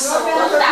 Não dá.